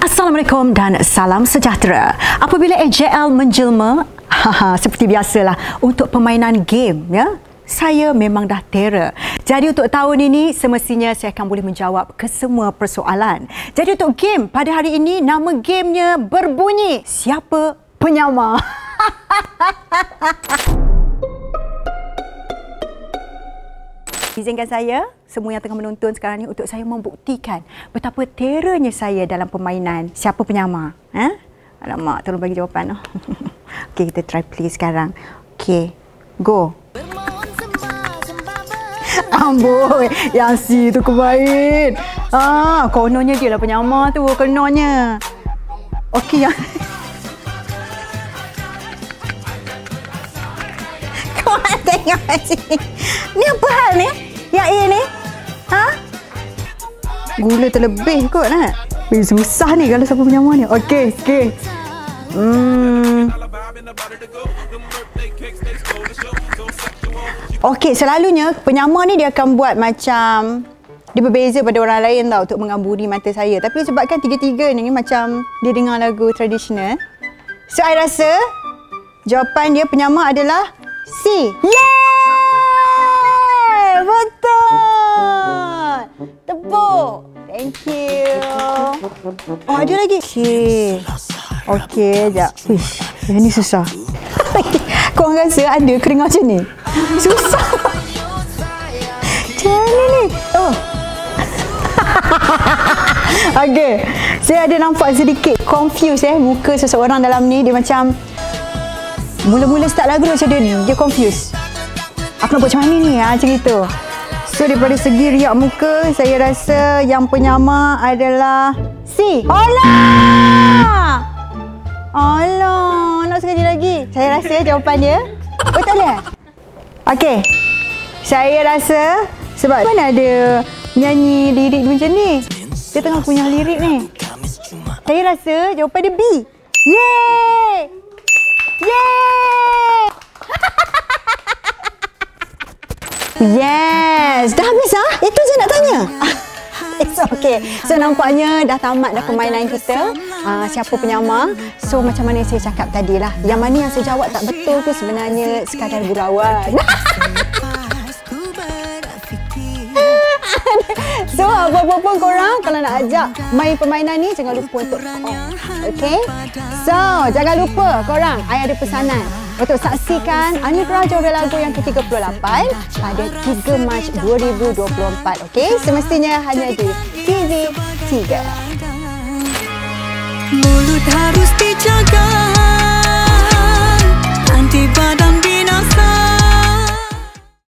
Assalamualaikum dan salam sejahtera. Apabila AJL menjelma, haha, seperti biasalah untuk permainan game ya. Saya memang dah terror. Jadi untuk tahun ini semestinya saya akan boleh menjawab ke semua persoalan. Jadi untuk game pada hari ini nama gamenya berbunyi Siapa Penyamar? Izinkan saya, semua yang tengah menonton sekarang ni untuk saya membuktikan betapa terornya saya dalam permainan Siapa Penyamar. Ha? Alamak, tolong bagi jawapan. Okey, kita try play sekarang. Okey, go. Amboi, yang si tu kebaik. Ah, kononnya dia lah penyamar tu, kononnya. Okey, yang... Kau tengok sini. Ni apa hal ni? Yang A ni? Ha? Gula terlebih kot nak. Eh, susah ni kalau siapa penyamar ni. Okey, okey. Hmm. Okey, selalunya penyamar ni dia akan buat macam dia berbeza pada orang lain tau untuk mengamburi mata saya. Tapi sebabkan tiga-tiga ni macam dia dengar lagu tradisional. So, I rasa jawapan dia penyamar adalah C. Yeay! Thank you. Oh, ada lagi. Okey. Okey, sekejap. Wish, yang ni susah. Kau rasa ada kering macam ni? Susah. Macam mana ni? Oh. Okey. Saya ada nampak sedikit confused eh muka seseorang dalam ni dia macam mula-mula start lagu macam dia dia confused. Aku nak buat macam mana ni? Ha, macam itu. So daripada segi riak muka, saya rasa yang penyamar adalah C. Alah! Alah, nak sekali lagi. Saya rasa jawapan dia betul ya? Okey. Saya rasa sebab mana ada nyanyi lirik macam ni. Dia tengah punya lirik ni. Saya rasa jawapan dia B. Yeay! Yeay! yes! Dah habis ah? Itu je nak tanya. It's okay. So nampaknya dah tamat dah permainan kita. Uh, siapa penyamar. So macam mana saya cakap tadi lah. Yang mana yang saya jawab tak betul tu sebenarnya sekadar gurauan. apa-apa pun korang kalau nak ajak main permainan ni jangan lupa untuk call. Okay? So jangan lupa korang. Saya ada pesanan untuk saksikan Anugerah Juara Lagu yang ke-38 pada 3 Mac 2024. Okey, semestinya hanya di TV3. Mulut harus dijaga